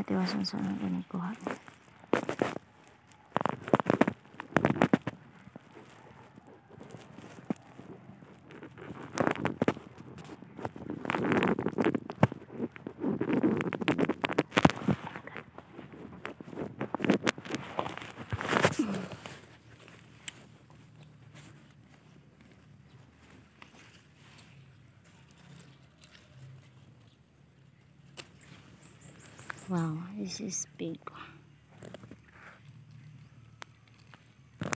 Zaten basın sonra beni kuhar. Wow, this is big.